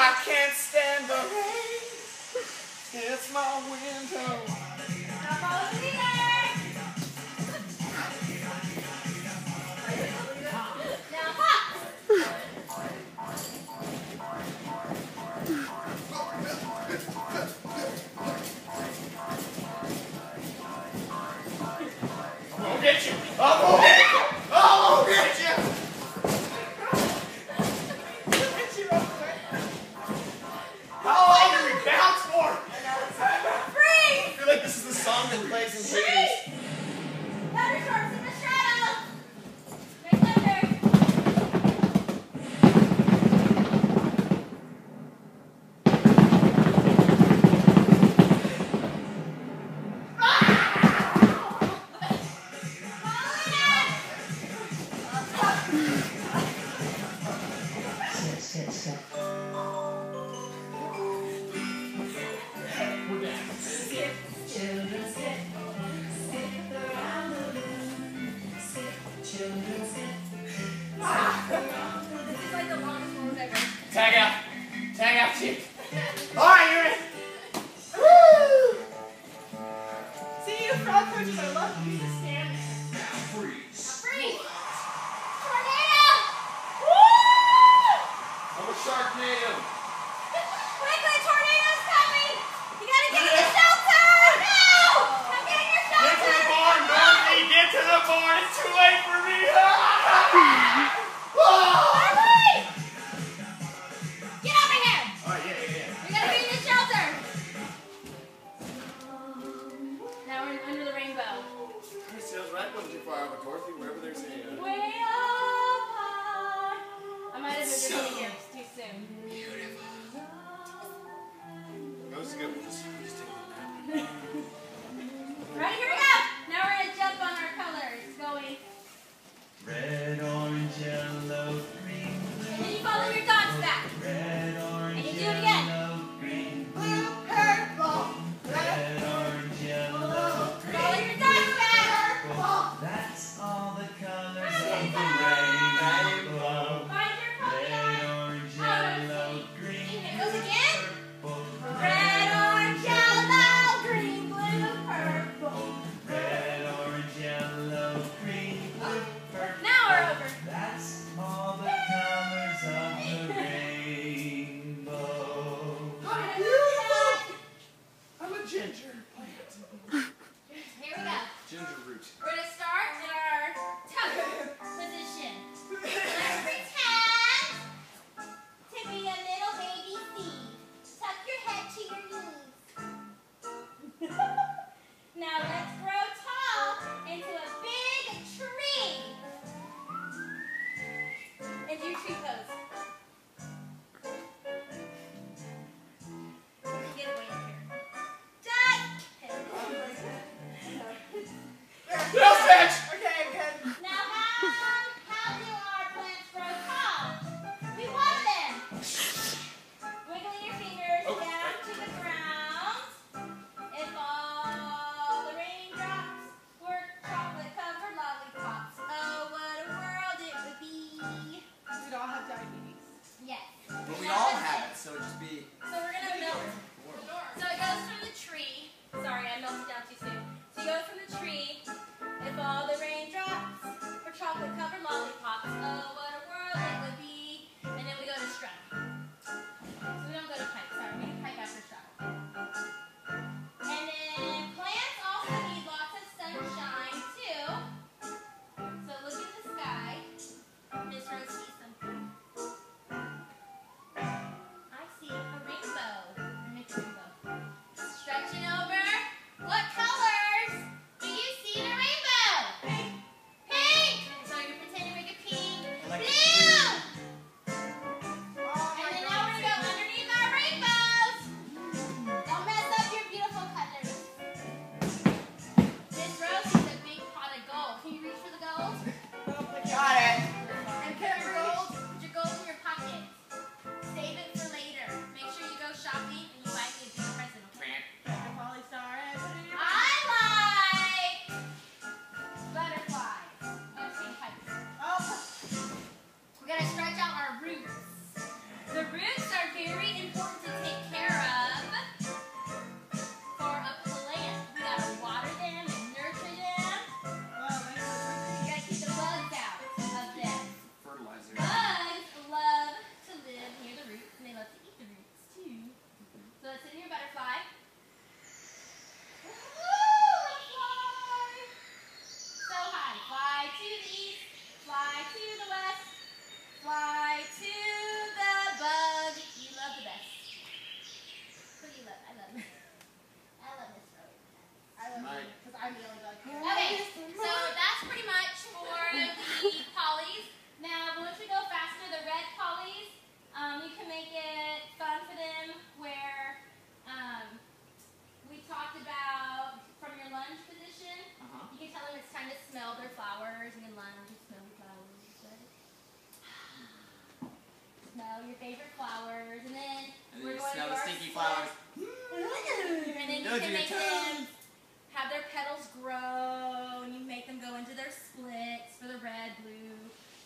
I can't stand the rain. It's my window. this is the song that plays in cities. Amen. ginger. Okay, so that's pretty much for the polys. Now, once we go faster, the red polys, um, you can make it fun for them where um, we talked about from your lunge position, uh -huh. you can tell them it's time to smell their flowers. You can lunge and smell your flowers. Smell your favorite flowers, and then we're going smell to smell the stinky flowers. flowers. and then you Those can make them have their petals grow splits for the red, blue,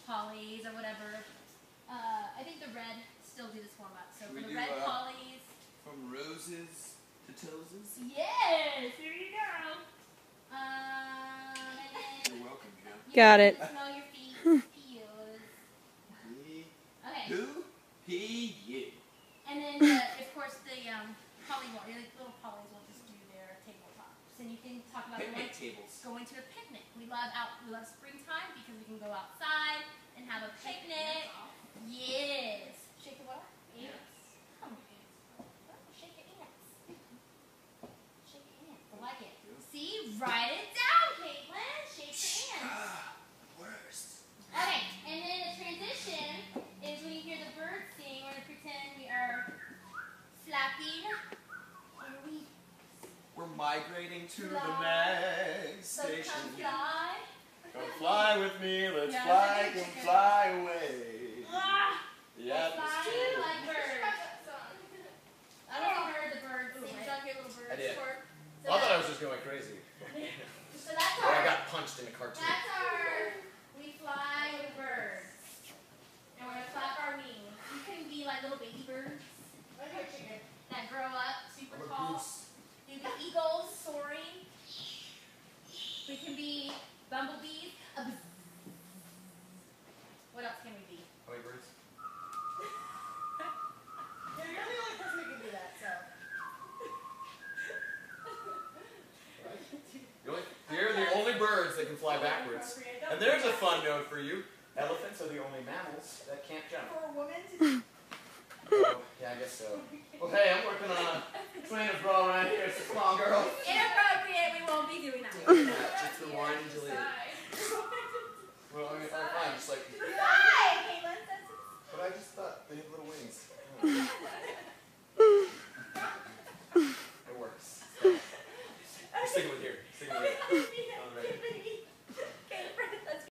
pollies, or whatever. Uh, I think the red still do this warm up. So Should for the do, red uh, pollies, From roses to toeses. yes, here you go. Um, and then You're welcome, Joe. you Got it. Smell your feet, feels. Okay. who? He, you. And then, uh, of course, the um, polywog, your little polys will just do their tabletops. And you can talk about going, Picnic tables. Going to a picnic. We love out. We love springtime because we can go outside and have a picnic. Yes. Shake the what? Ants. Come. Oh, Shake your ants. Shake your ants. I like it. See, write it down, Caitlin. Shake your ants. Ah, worst. Okay, and then the transition is when you hear the birds sing, we're going to pretend we are flapping. Or we We're migrating to the next so station. come fly. Come fly with me, let's Yeah, fly, come fly away. Ah, Yeah, fly that's true. like birds. I don't know if you heard the birds sing. Did y'all hear little birds I did. twerk? So, I thought I that- was just going crazy. so that's Or I our, got punched in a cartoon. that's our, we fly with birds. And we're going to flap our wings. You can be like little baby birds that grow up super I'm a tall. goose. You can be eagles soaring. We can be bumblebees. A bzz. What else can we be? How many birds? You're the only person who can do that, so. The only, you're the only birds that can fly backwards. And there's a fun note for you. Elephants are the only mammals that can't jump. For a woman to yeah, I guess so. Well, hey, I'm working on a trainer bra around here, so come on, girl. Inappropriate. We won't be doing that. Just for wine and Juliet. Well, I mean, I'm fine, just like